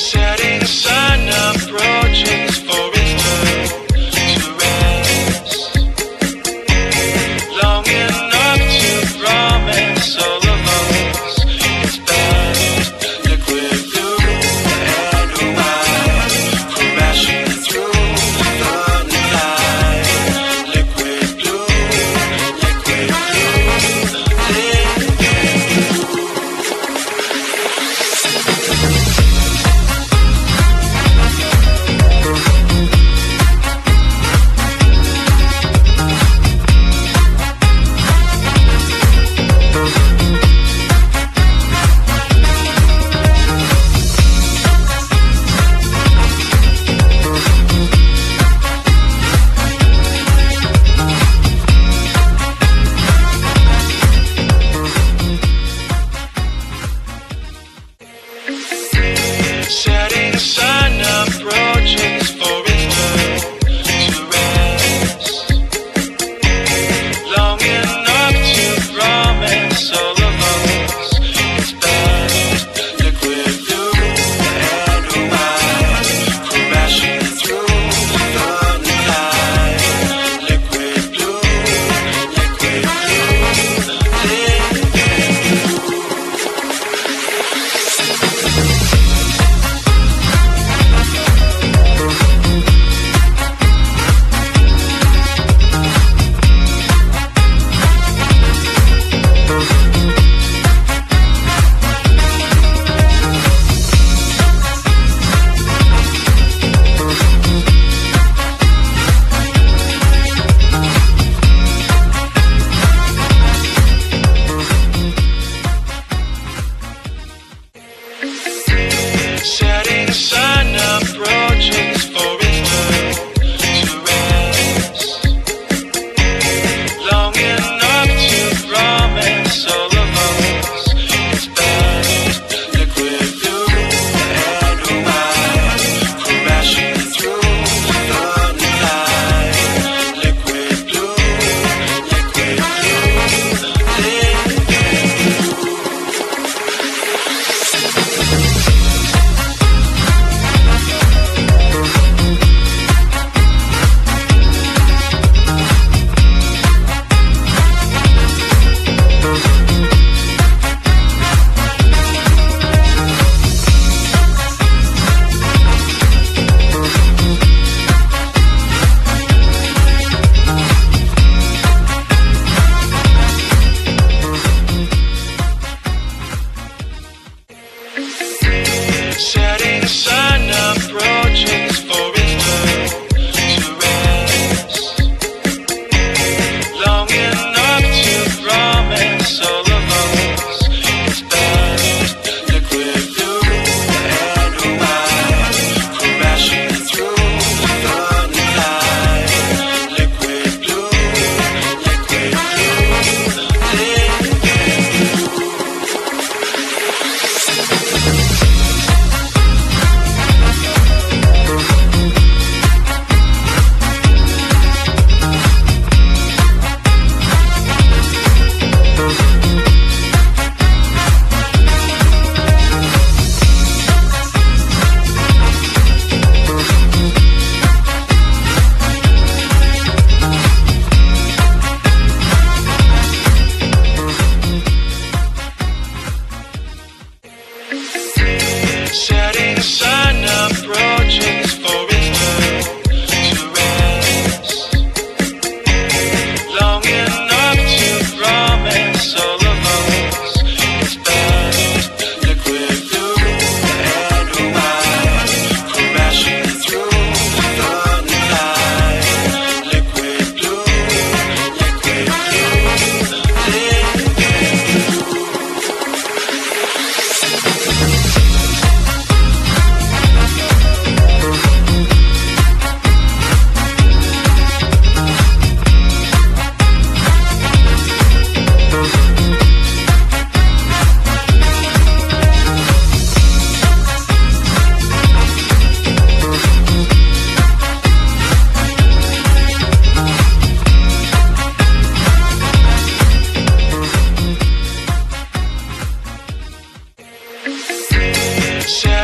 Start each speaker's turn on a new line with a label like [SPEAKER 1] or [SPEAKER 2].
[SPEAKER 1] Setting Setting